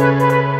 Música